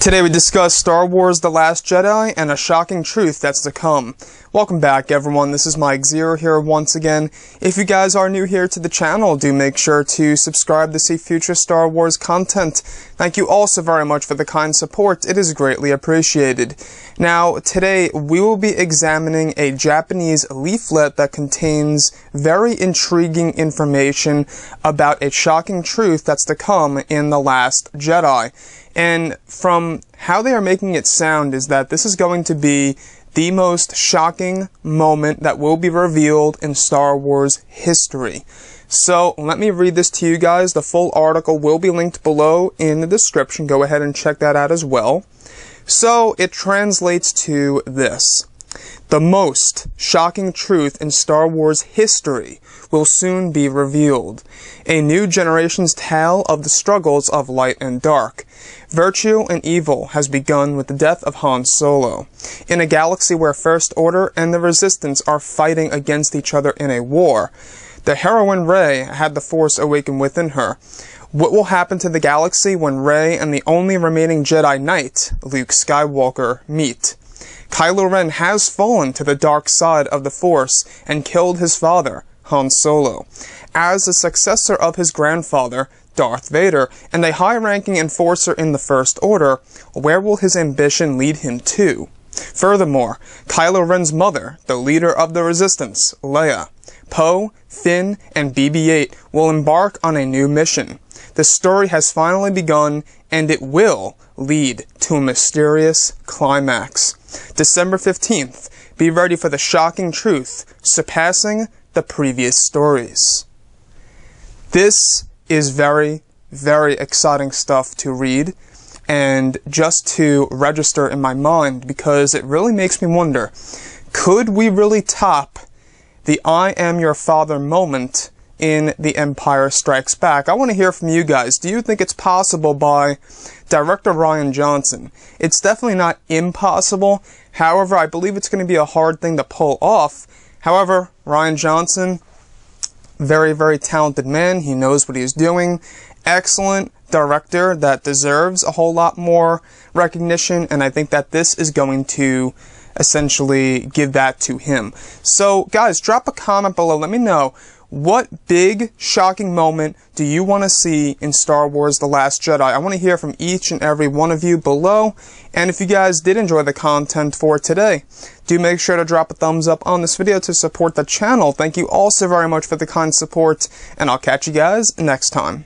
Today we discuss Star Wars The Last Jedi and a shocking truth that's to come. Welcome back everyone, this is Mike Zeroh here once again. If you guys are new here to the channel, do make sure to subscribe to see future Star Wars content. Thank you also very much for the kind support, it is greatly appreciated. Now, today we will be examining a Japanese leaflet that contains very intriguing information about a shocking truth that's to come in The Last Jedi. And from how they are making it sound is that this is going to be the most shocking moment that will be revealed in Star Wars history. So let me read this to you guys. The full article will be linked below in the description. Go ahead and check that out as well. So it translates to this. The most shocking truth in Star Wars history will soon be revealed. A new generation's tale of the struggles of light and dark. Virtue and evil has begun with the death of Han Solo. In a galaxy where First Order and the Resistance are fighting against each other in a war, the heroine Rey had the Force awaken within her. What will happen to the galaxy when Rey and the only remaining Jedi Knight, Luke Skywalker, meet? Kylo Ren has fallen to the dark side of the Force and killed his father, Han Solo, as the successor of his grandfather, Darth Vader, and a high-ranking enforcer in the First Order, where will his ambition lead him to? Furthermore, Kylo Ren's mother, the leader of the Resistance, Leia, Poe, Finn, and BB-8 will embark on a new mission. The story has finally begun, and it will lead to a mysterious climax. December 15th, be ready for the shocking truth, surpassing the previous stories. This is very, very exciting stuff to read and just to register in my mind because it really makes me wonder, could we really top the I am your father moment in The Empire Strikes Back. I want to hear from you guys. Do you think it's possible by director Rian Johnson? It's definitely not impossible. However, I believe it's going to be a hard thing to pull off. However, Rian Johnson, very, very talented man. He knows what he's doing. Excellent director that deserves a whole lot more recognition, and I think that this is going to essentially give that to him. So, guys, drop a comment below. Let me know what big, shocking moment do you want to see in Star Wars The Last Jedi? I want to hear from each and every one of you below. And if you guys did enjoy the content for today, do make sure to drop a thumbs up on this video to support the channel. Thank you all so very much for the kind support, and I'll catch you guys next time.